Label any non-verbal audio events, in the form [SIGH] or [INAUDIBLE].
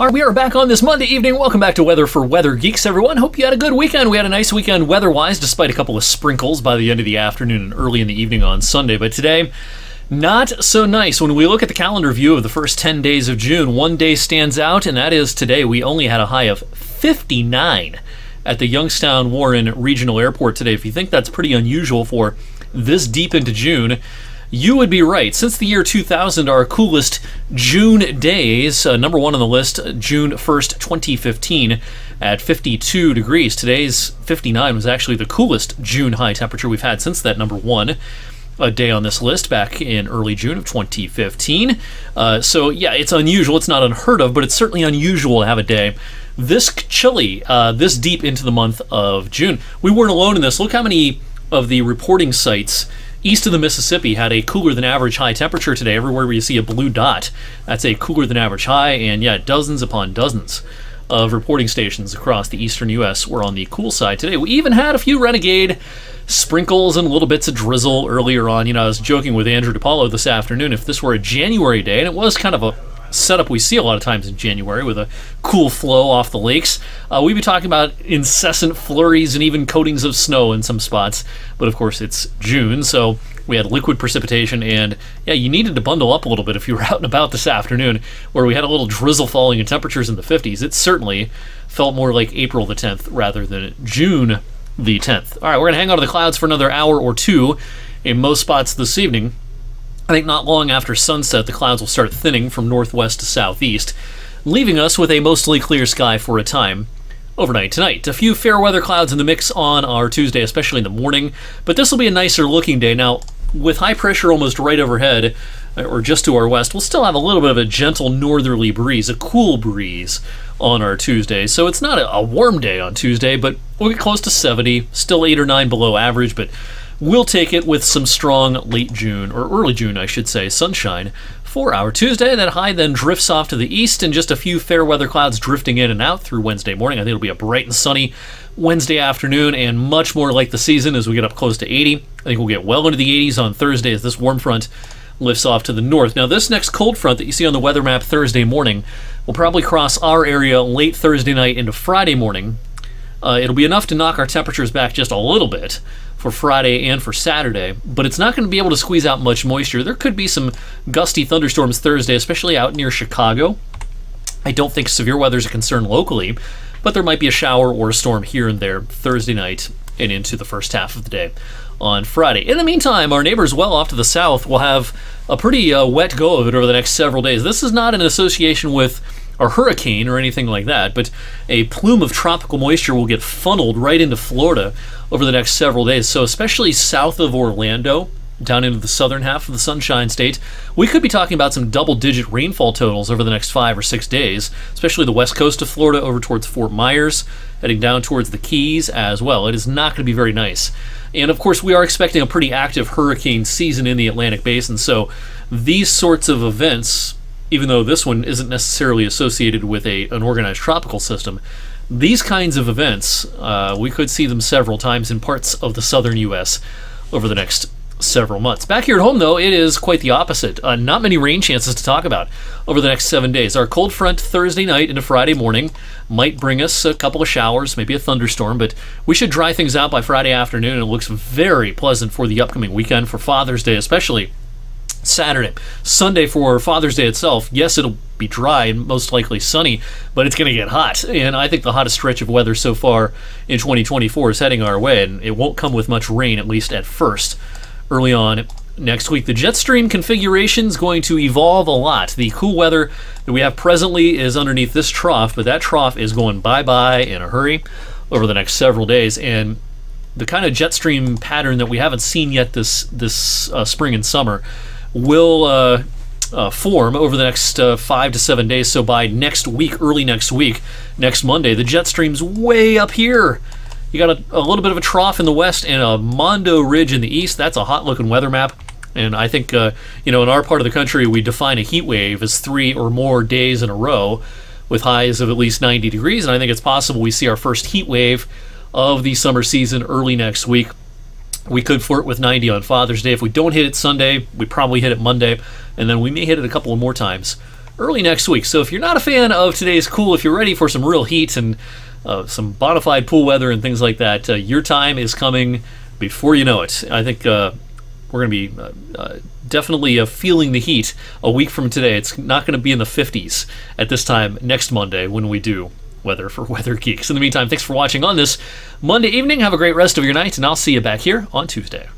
All right, we are back on this Monday evening. Welcome back to Weather for Weather Geeks, everyone. Hope you had a good weekend. We had a nice weekend weather-wise, despite a couple of sprinkles by the end of the afternoon and early in the evening on Sunday. But today, not so nice. When we look at the calendar view of the first 10 days of June, one day stands out, and that is today. We only had a high of 59 at the Youngstown Warren Regional Airport today. If you think that's pretty unusual for this deep into June, you would be right. Since the year 2000, our coolest June days, uh, number one on the list, June 1st, 2015, at 52 degrees. Today's 59 was actually the coolest June high temperature we've had since that number one a day on this list back in early June of 2015. Uh, so, yeah, it's unusual. It's not unheard of, but it's certainly unusual to have a day this chilly, uh, this deep into the month of June. We weren't alone in this. Look how many of the reporting sites east of the Mississippi had a cooler than average high temperature today. Everywhere where you see a blue dot, that's a cooler than average high, and yeah, dozens upon dozens of reporting stations across the eastern U.S. were on the cool side today. We even had a few renegade sprinkles and little bits of drizzle earlier on. You know, I was joking with Andrew DePaulo this afternoon if this were a January day, and it was kind of a setup we see a lot of times in January with a cool flow off the lakes. Uh, we'd be talking about incessant flurries and even coatings of snow in some spots. But of course, it's June, so we had liquid precipitation, and yeah, you needed to bundle up a little bit if you were [LAUGHS] out and about this afternoon, where we had a little drizzle falling and temperatures in the 50s. It certainly felt more like April the 10th rather than June the 10th. All right, we're going to hang out of the clouds for another hour or two in most spots this evening. I think not long after sunset, the clouds will start thinning from northwest to southeast, leaving us with a mostly clear sky for a time. Overnight tonight, a few fair weather clouds in the mix on our Tuesday, especially in the morning, but this will be a nicer looking day. Now, with high pressure almost right overhead, uh, or just to our west, we'll still have a little bit of a gentle northerly breeze, a cool breeze on our Tuesday. So it's not a, warm day on Tuesday, but we'll get close to 70, still 8 or 9 below average, but We'll take it with some strong late June, or early June, I should say, sunshine for our Tuesday. That high then drifts off to the east, and just a few fair weather clouds drifting in and out through Wednesday morning. I think it'll be a bright and sunny Wednesday afternoon, and much more like the season as we get up close to 80. I think we'll get well into the 80s on Thursday as this warm front lifts off to the north. Now, this next cold front that you see on the weather map Thursday morning will probably cross our area late Thursday night into Friday morning. Uh, it'll be enough to knock our temperatures back just a little bit for Friday and for Saturday, but it's not going to be able to squeeze out much moisture. There could be some gusty thunderstorms Thursday, especially out near Chicago. I don't think severe weather is a concern locally, but there might be a shower or a storm here and there Thursday night and into the first half of the day on Friday. In the meantime, our neighbors well off to the south will have a pretty uh, wet go of it over the next several days. This is not an association with a hurricane or anything like that, but a plume of tropical moisture will get funneled right into Florida over the next several days. So, especially south of Orlando, down into the southern half of the Sunshine State, we could be talking about some double digit rainfall totals over the next five or six days, especially the west coast of Florida over towards Fort Myers, heading down towards the Keys as well. It is not going to be very nice. And of course, we are expecting a pretty active hurricane season in the Atlantic Basin, so these sorts of events, even though this one isn't necessarily associated with a, an organized tropical system, these kinds of events, uh, we could see them several times in parts of the southern U.S. over the next several months. Back here at home, though, it is quite the opposite. Uh, not many rain chances to talk about over the next seven days. Our cold front Thursday night into Friday morning might bring us a couple of showers, maybe a thunderstorm, but we should dry things out by Friday afternoon. It looks very pleasant for the upcoming weekend, for Father's Day especially. Saturday. Sunday for Father's Day itself, yes, it'll be dry and most likely sunny, but it's going to get hot. And I think the hottest stretch of weather so far in 2024 is heading our way, and it won't come with much rain, at least at first. Early on next week, the jet stream configuration is going to evolve a lot. The cool weather that we have presently is underneath this trough, but that trough is going bye bye in a hurry over the next several days. And the kind of jet stream pattern that we haven't seen yet this this uh, spring and summer will uh, uh, form over the next uh, five to seven days. So by next week, early next week, next Monday, the jet stream's way up here. You got a, a little bit of a trough in the west and a Mondo Ridge in the east. That's a hot looking weather map. And I think, uh, you know, in our part of the country, we define a heat wave as three or more days in a row with highs of at least 90 degrees. And I think it's possible we see our first heat wave of the summer season early next week. We could flirt with 90 on Father's Day. If we don't hit it Sunday, we probably hit it Monday, and then we may hit it a couple of more times early next week. So if you're not a fan of today's cool, if you're ready for some real heat and uh, some bona fide pool weather and things like that, uh, your time is coming before you know it. I think uh, we're going to be uh, uh, definitely uh, feeling the heat a week from today. It's not going to be in the 50s at this time next Monday when we do weather for [LAUGHS] Weather Geeks. In the meantime, thanks for watching on this Monday evening. Have a great rest of your night, and I'll see you back here on Tuesday.